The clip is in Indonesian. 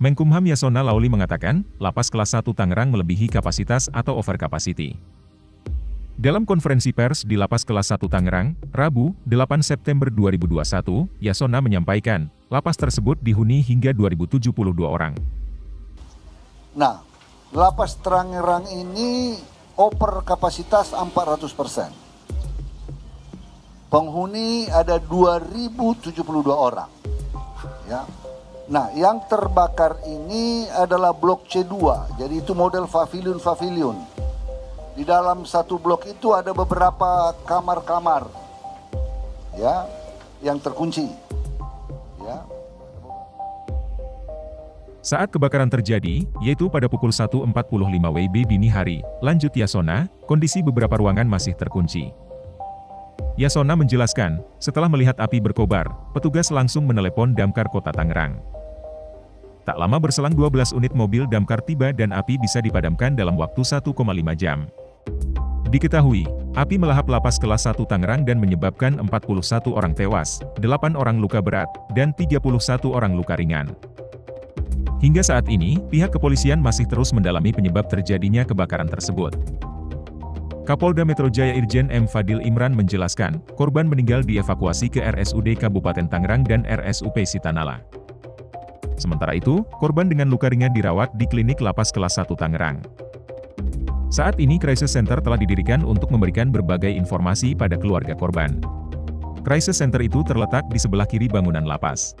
Menkumham Yasona Lauli mengatakan, lapas kelas 1 Tangerang melebihi kapasitas atau over capacity. Dalam konferensi pers di Lapas Kelas 1 Tangerang, Rabu, 8 September 2021, Yasona menyampaikan, lapas tersebut dihuni hingga 2072 orang. Nah, Lapas Tangerang ini over kapasitas 400 persen. Penghuni ada 2072 orang. Ya, Nah, yang terbakar ini adalah blok C2. Jadi itu model pavilion-pavilion. Di dalam satu blok itu ada beberapa kamar-kamar. Ya, yang terkunci. Ya. Saat kebakaran terjadi, yaitu pada pukul 1.45 WIB dini hari, lanjut Yasona, kondisi beberapa ruangan masih terkunci. Yasona menjelaskan, setelah melihat api berkobar, petugas langsung menelepon Damkar Kota Tangerang. Tak lama berselang 12 unit mobil damkar tiba dan api bisa dipadamkan dalam waktu 1,5 jam. Diketahui, api melahap lapas kelas 1 Tangerang dan menyebabkan 41 orang tewas, 8 orang luka berat, dan 31 orang luka ringan. Hingga saat ini, pihak kepolisian masih terus mendalami penyebab terjadinya kebakaran tersebut. Kapolda Metro Jaya Irjen M. Fadil Imran menjelaskan, korban meninggal dievakuasi ke RSUD Kabupaten Tangerang dan RSUP Sitanala. Sementara itu, korban dengan luka ringan dirawat di klinik lapas kelas 1 Tangerang. Saat ini Crisis Center telah didirikan untuk memberikan berbagai informasi pada keluarga korban. Crisis Center itu terletak di sebelah kiri bangunan lapas.